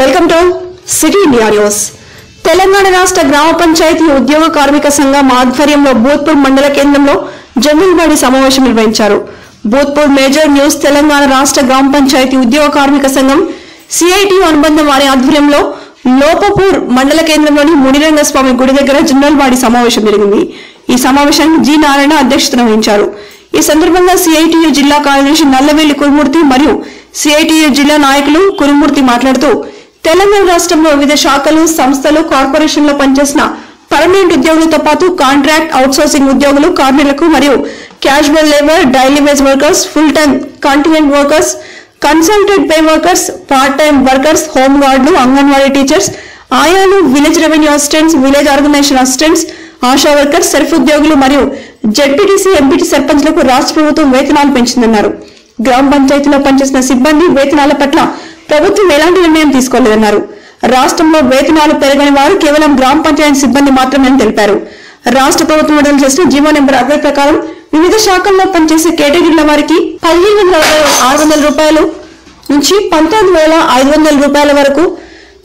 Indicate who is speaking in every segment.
Speaker 1: Welcome to city India news Telangana రాష్ట్ర గ్రామ పంచాయతీ ఉద్యోగ కార్మిక సంఘం ఆధ్వర్యంలో భూత్పూర్ మండల కేంద్రంలో జనరల్ బాడీ సమావేశం నిర్వహించారు. భూత్పూర్ మేజర్ న్యూస్ తెలంగాణ రాష్ట్ర గ్రామ పంచాయతీ ఉద్యోగ కార్మిక సంఘం సిఐటి అనుబంధం వారి ఆధ్వర్యంలో లోపపూర్ మండల కేంద్రంలోని మునిరంగస్వామి గుడి దగ్గర జనరల్ బాడీ సమావేశం జరిగింది. ఈ సమావేశానికి జి నారాయణ అధ్యక్షతన వహించారు. ఈ సందర్భంగా సిఐటియు జిల్లా కార్యదర్శి నల్లవేలి కురుమూర్తి మరియు సిఐటియు జిల్లా నాయకులు కురుమూర్తి మాట్లాడుతూ తెలంగాణ రాష్ట్రంలో వివిధ శాఖలు సంస్థలు కార్పొరేషన్లో పనిచేసిన పర్మనెంట్ ఉద్యోగులతో పాటు కాంట్రాక్ట్ అవుట్సోర్సింగ్ ఉద్యోగులు కార్మికులకు మరియు casual labour daily wage workers full time contingent workers consultant pay workers part time workers home గార్డులు anganwadi teachers ఆయాలు village revenue assistants village organization assistants ASHA workers self ఉద్యోగులు మరియు జడ్పీటీసీ ఎంపీటీ సర్పంచ్లకు రాష్ట్ర ప్రభుత్వం వేతనాలు పెంచిందన్నారు. గ్రామ పంచాయతీలో పనిచేసిన సిబ్బంది వేతనాల పట్ల ప్రభుత్వం ఎలాంటి నిర్ణయం తీసుకోలేదన్నారు. రాష్ట్రంలో వేతనాలు పెరగని వారు కేవలం గ్రామ పంచాయతీ సిబ్బంది మాత్రమే అని తెలిపారు. రాష్ట్ర ప్రభుత్వం విడుదల చేసిన జీవో నెంబర్ అరవై ప్రకారం వివిధ శాఖల్లో పనిచేసే కేటగిరీల వారికి పదిహేను వందల ఆరు వందల రూపాయలు నుంచి పంతొమ్మిది వేల ఐదు వందల రూపాయల వరకు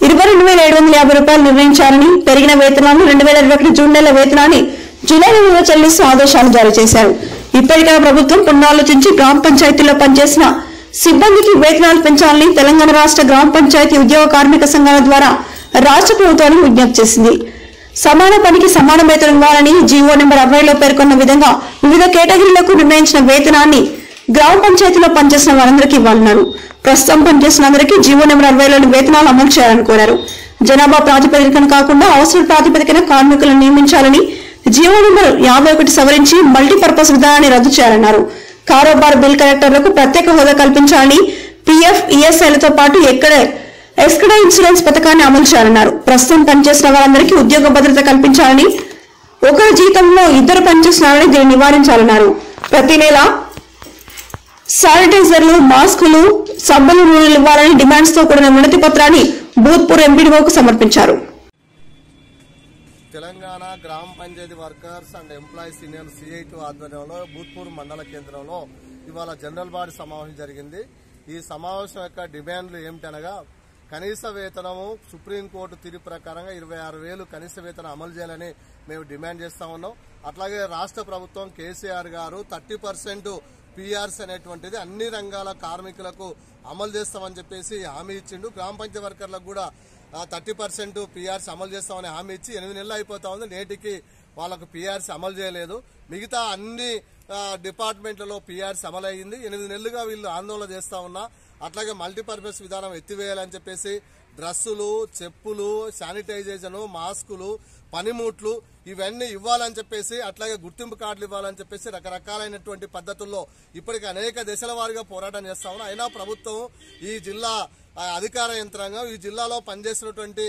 Speaker 1: ఇరవై రెండు వేల ఏడు వందల యాభై రూపాయలు నిర్ణయించారని పెరిగిన వేతనాన్ని రెండు వేల ఇరవై ఒకటి జూన్ నెల వేతనాన్ని జూలై నెలలో చెల్లిస్తూ ఆదేశాలు జారీ చేశారు. ఇప్పటికైనా ప్రభుత్వం పునరాలోచించి గ్రామ పంచాయతీల్లో పనిచేసిన సిబ్బందికి వేతనాలు పెంచాలని తెలంగాణ రాష్ట్ర గ్రామ పంచాయతీ ఉద్యోగ కార్మిక సంఘాల ద్వారా రాష్ట్ర ప్రభుత్వానికి విజ్ఞప్తి చేసింది. సమాన పనికి సమాన వేతనం ఇవ్వాలని జీవో నెంబర్ అరవైలో పేర్కొన్న విధంగా వివిధ కేటగిరీలకు నిర్ణయించిన వేతనాన్ని గ్రామ పంచాయతీలో పనిచేసిన వారందరికీ ఇవ్వాలన్నారు. ప్రస్తుతం పనిచేసిన అందరికీ జీవో నెంబర్ అరవైలోని వేతనాలు అమలు చేయాలని కోరారు. జనాభా ప్రాతిపదికన కాకుండా అవసర ప్రాతిపదికన కార్మికులను నియమించాలని జీవో నెంబర్ యాభై ఒకటి సవరించి మల్టీపర్పస్ విధానాన్ని రద్దు చేయాలన్నారు. కారోబార్ బిల్ కలెక్టర్లకు ప్రత్యేక హోదా కల్పించాలని పీఎఫ్ ఈఎస్ఐలతో పాటు ఎక్కడే ఎస్కడ ఇన్సూరెన్స్ పథకాన్ని అమలు చేయాలన్నారు. ప్రస్తుతం పనిచేసిన వారందరికీ ఉద్యోగ భద్రత కల్పించాలని ఒకరి జీతంలో ఇద్దరు పనిచేస్తున్నారని దీన్ని నివారించాలన్నారు. ప్రతి నెల శానిటైజర్లు మాస్కులు సబ్బులు నూనెలు ఇవ్వాలని డిమాండ్స్తో కూడిన వినతి పత్రాన్ని భూత్పూర్ ఎంపీడీఓకు సమర్పించారు.
Speaker 2: తెలంగాణ గ్రామ panchayat workers and employees union CITU ఆధ్వర్యంలో భూత్పూర్ మండల కేంద్రంలో ఇవాళ జనరల్ బాడీ సమావేశం జరిగింది. ఈ సమావేశం యొక్క డిమాండ్లు ఏమిటనగా కనీస వేతనము సుప్రీంకోర్టు తీర్పు ప్రకారంగా ఇరవై ఆరు వేలు కనీస వేతనం అమలు చేయాలని మేము డిమాండ్ చేస్తా ఉన్నాం. అట్లాగే రాష్ట్ర ప్రభుత్వం కేసీఆర్ గారు థర్టీ పర్సెంట్ పీఆర్స్ అనేటువంటిది అన్ని రంగాల కార్మికులకు అమలు చేస్తామని చెప్పేసి హామీ ఇచ్చిండు. గ్రామ పంచాయతీ వర్కర్లకు కూడా థర్టీ పర్సెంట్ పీఆర్సీ అమలు చేస్తామని హామీ ఇచ్చి ఎనిమిది నెలలు అయిపోతా ఉంది. నేటికి వాళ్ళకు పిఆర్సీ అమలు చేయలేదు. మిగతా అన్ని డిపార్ట్మెంట్లలో పీఆర్సీ అమలు అయ్యింది ఎనిమిది నెలలుగా వీళ్ళు ఆందోళన చేస్తా ఉన్నా. అట్లాగే మల్టీపర్పస్ విధానం ఎత్తివేయాలని చెప్పేసి డ్రస్సులు చెప్పులు శానిటైజేషన్ మాస్కులు పనిముట్లు ఇవన్నీ ఇవ్వాలని చెప్పేసి అట్లాగే గుర్తింపు కార్డులు ఇవ్వాలని చెప్పేసి రకరకాలైనటువంటి పద్ధతుల్లో ఇప్పటికి అనేక దశల వారీగా పోరాటం చేస్తా ఉన్నా. అయినా ప్రభుత్వం ఈ జిల్లా అధికార యంత్రాంగం ఈ జిల్లాలో పనిచేసినటువంటి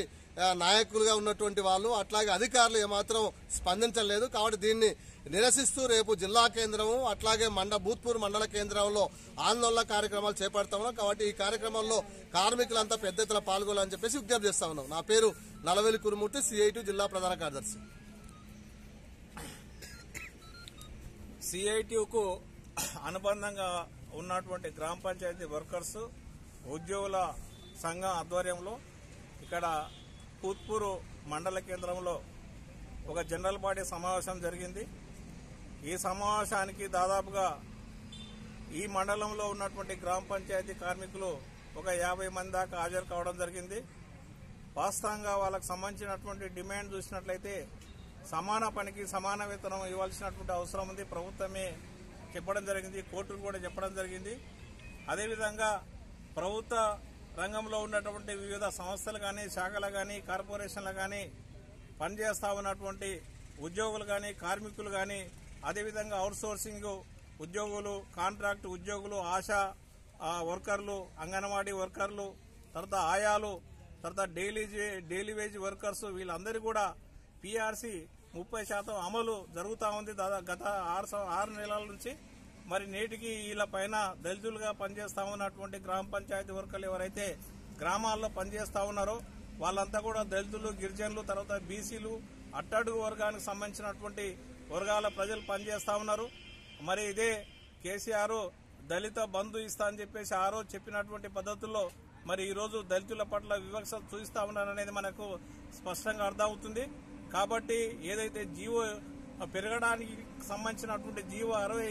Speaker 2: నాయకులుగా ఉన్నటువంటి వాళ్ళు అట్లాగే అధికారులు ఏమాత్రం స్పందించలేదు. కాబట్టి దీన్ని నిరసిస్తూ రేపు జిల్లా కేంద్రము అట్లాగే మండ భూత్పూర్ మండల కేంద్రంలో ఆందోళన కార్యక్రమాలు చేపడతా ఉన్నాం. కాబట్టి ఈ కార్యక్రమంలో కార్మికులంతా పెద్ద ఎత్తున పాల్గొనాలని చెప్పేసి విజ్ఞప్తి చేస్తా ఉన్నాం. నా పేరు నలవేలి కురుమూర్తి సిఐటి జిల్లా ప్రధాన కార్యదర్శి.
Speaker 3: సిఐటికు అనుబంధంగా ఉన్నటువంటి గ్రామ పంచాయతీ వర్కర్స్ ఉద్యోగుల సంఘం ఆధ్వర్యంలో ఇక్కడ కూత్పూరు మండల కేంద్రంలో ఒక జనరల్ బాడీ సమావేశం జరిగింది. ఈ సమావేశానికి దాదాపుగా ఈ మండలంలో ఉన్నటువంటి గ్రామ పంచాయతీ కార్మికులు ఒక యాభై మంది దాకా హాజరు కావడం జరిగింది. వాస్తవంగా వాళ్ళకు సంబంధించినటువంటి డిమాండ్ చూసినట్లయితే సమాన పనికి సమాన వేతనం ఇవ్వాల్సినటువంటి అవసరం ఉంది. ప్రభుత్వమే చెప్పడం జరిగింది. కోర్టులు కూడా చెప్పడం జరిగింది. అదేవిధంగా ప్రభుత్వ రంగంలో ఉన్నటువంటి వివిధ సంస్థలు కానీ శాఖలు కానీ కార్పొరేషన్లు కానీ పనిచేస్తా ఉన్నటువంటి ఉద్యోగులు కానీ కార్మికులు కానీ అదేవిధంగా అవుట్సోర్సింగ్ ఉద్యోగులు కాంట్రాక్ట్ ఉద్యోగులు ఆశా వర్కర్లు అంగన్వాడీ వర్కర్లు తర్వాత ఆయాలు తర్వాత డైలీ డైలీ వేజ్ వర్కర్స్ వీళ్ళందరూ కూడా పీఆర్సీ ముప్పై శాతం అమలు జరుగుతూ ఉంది దాదాపు గత ఆరు ఆరు నెలల నుంచి. మరి నేటికి వీళ్ళ పైన దళితులుగా పనిచేస్తా ఉన్నటువంటి గ్రామ పంచాయతీ వర్కర్లు ఎవరైతే గ్రామాల్లో పనిచేస్తా ఉన్నారో వాళ్ళంతా కూడా దళితులు గిరిజనులు తర్వాత బీసీలు అట్టడుగు వర్గానికి సంబంధించినటువంటి వర్గాల ప్రజలు పనిచేస్తా ఉన్నారు. మరి ఇదే కేసీఆర్ దళిత బంధు ఇస్తా అని చెప్పేసి ఆ రోజు చెప్పినటువంటి పద్ధతుల్లో మరి ఈ రోజు దళితుల పట్ల వివక్ష చూపిస్తా ఉన్నారనేది మనకు స్పష్టంగా అర్థమవుతుంది. కాబట్టి ఏదైతే జీవో పెరగడానికి సంబంధించినటువంటి జీవో అరవై